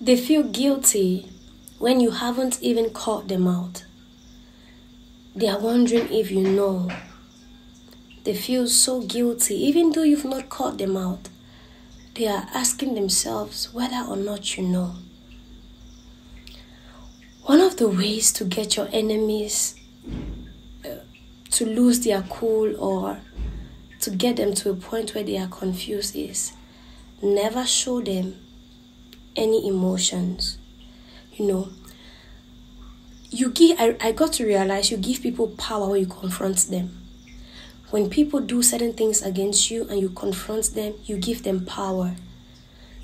They feel guilty when you haven't even called them out. They are wondering if you know. They feel so guilty, even though you've not called them out. They are asking themselves whether or not you know. One of the ways to get your enemies uh, to lose their cool or to get them to a point where they are confused is never show them any emotions. You know, you give I, I got to realize you give people power when you confront them. When people do certain things against you and you confront them, you give them power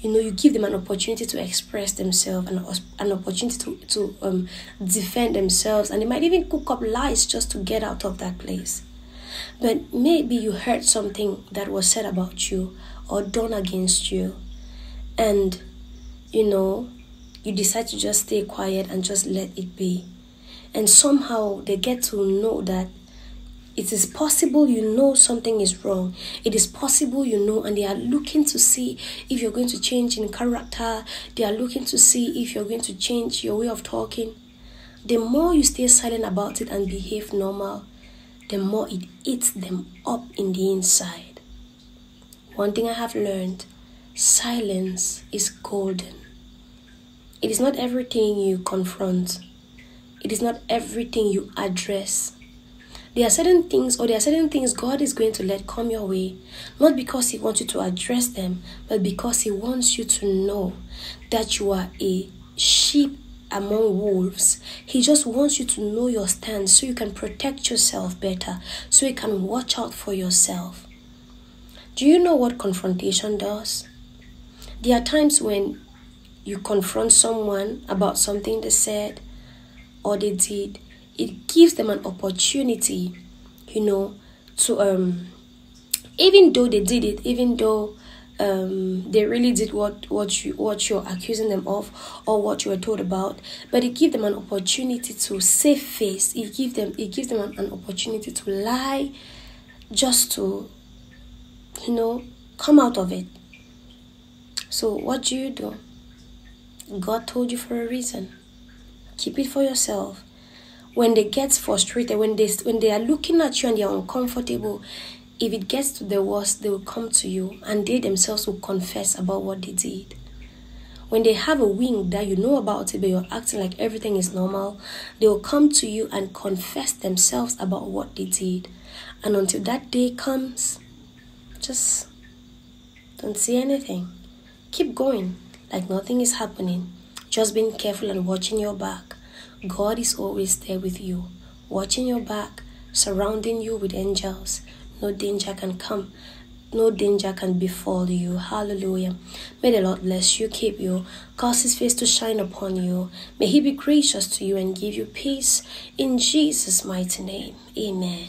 you know you give them an opportunity to express themselves and an opportunity to, to um, defend themselves and they might even cook up lies just to get out of that place but maybe you heard something that was said about you or done against you and you know you decide to just stay quiet and just let it be and somehow they get to know that it is possible you know something is wrong. It is possible you know, and they are looking to see if you're going to change in character. They are looking to see if you're going to change your way of talking. The more you stay silent about it and behave normal, the more it eats them up in the inside. One thing I have learned silence is golden. It is not everything you confront, it is not everything you address there are certain things, or there are certain things God is going to let come your way, not because He wants you to address them, but because He wants you to know that you are a sheep among wolves. He just wants you to know your stand so you can protect yourself better, so you can watch out for yourself. Do you know what confrontation does? There are times when you confront someone about something they said or they did, it gives them an opportunity, you know, to um even though they did it, even though um, they really did what what you what you're accusing them of or what you were told about but it gives them an opportunity to save face. It gives them it gives them an, an opportunity to lie just to you know come out of it. So what do you do god told you for a reason keep it for yourself when they get frustrated, when they when they are looking at you and they are uncomfortable, if it gets to the worst, they will come to you and they themselves will confess about what they did. When they have a wing that you know about it, but you're acting like everything is normal, they will come to you and confess themselves about what they did. And until that day comes, just don't see anything. Keep going like nothing is happening. Just being careful and watching your back. God is always there with you, watching your back, surrounding you with angels. No danger can come. No danger can befall you. Hallelujah. May the Lord bless you, keep you, cause his face to shine upon you. May he be gracious to you and give you peace. In Jesus' mighty name. Amen.